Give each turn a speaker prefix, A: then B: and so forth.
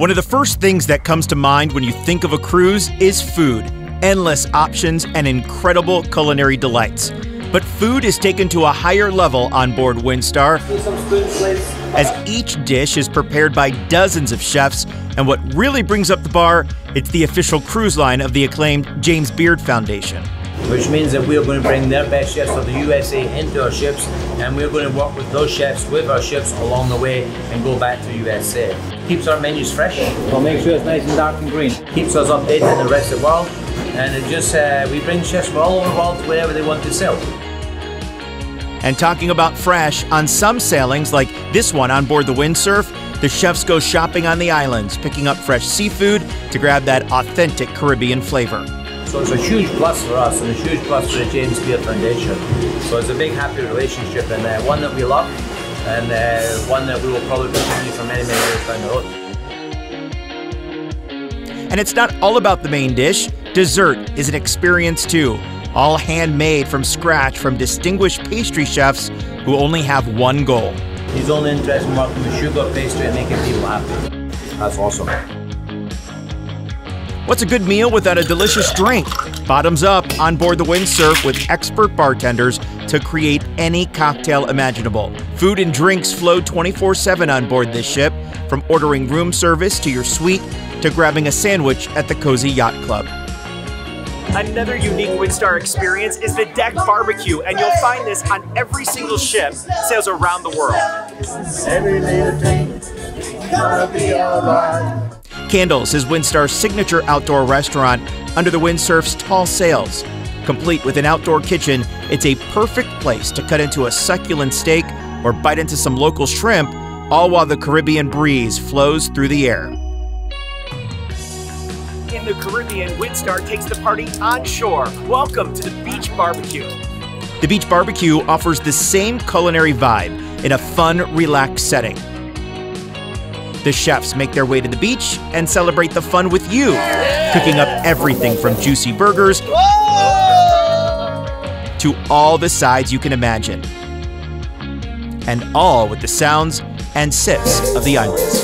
A: One of the first things that comes to mind when you think of a cruise is food endless options and incredible culinary delights. But food is taken to a higher level on board Windstar as each dish is prepared by dozens of chefs. And what really brings up the bar, it's the official cruise line of the acclaimed James Beard Foundation
B: which means that we're going to bring their best chefs of the USA into our ships and we're going to work with those chefs with our ships along the way and go back to USA. Keeps our menus fresh, we'll make sure it's nice and dark and green. Keeps us updated in the rest of the world and it just, uh, we bring chefs from all over the world wherever they want to sail.
A: And talking about fresh, on some sailings, like this one on board the Windsurf, the chefs go shopping on the islands, picking up fresh seafood to grab that authentic Caribbean flavor.
B: So it's a huge plus for us and a huge plus for the James Beard Foundation. So it's a big happy relationship and uh, one that we love and uh, one that we will probably continue for many, many years down the road.
A: And it's not all about the main dish. Dessert is an experience too, all handmade from scratch from distinguished pastry chefs who only have one goal.
B: He's only interested in working with sugar, pastry and making people happy. That's awesome.
A: What's a good meal without a delicious drink? Bottoms up on board the Windsurf with expert bartenders to create any cocktail imaginable. Food and drinks flow 24 7 on board this ship, from ordering room service to your suite to grabbing a sandwich at the Cozy Yacht Club.
C: Another unique Windstar experience is the deck barbecue, and you'll find this on every single ship sails around the world. Every
A: gonna be alright. Candles is Windstar's signature outdoor restaurant under the Windsurf's tall sails. Complete with an outdoor kitchen, it's a perfect place to cut into a succulent steak or bite into some local shrimp, all while the Caribbean breeze flows through the air.
C: In the Caribbean, Windstar takes the party on shore. Welcome to the Beach Barbecue.
A: The Beach Barbecue offers the same culinary vibe in a fun, relaxed setting. The chefs make their way to the beach and celebrate the fun with you, cooking up everything from juicy burgers to all the sides you can imagine. And all with the sounds and sips of the islands.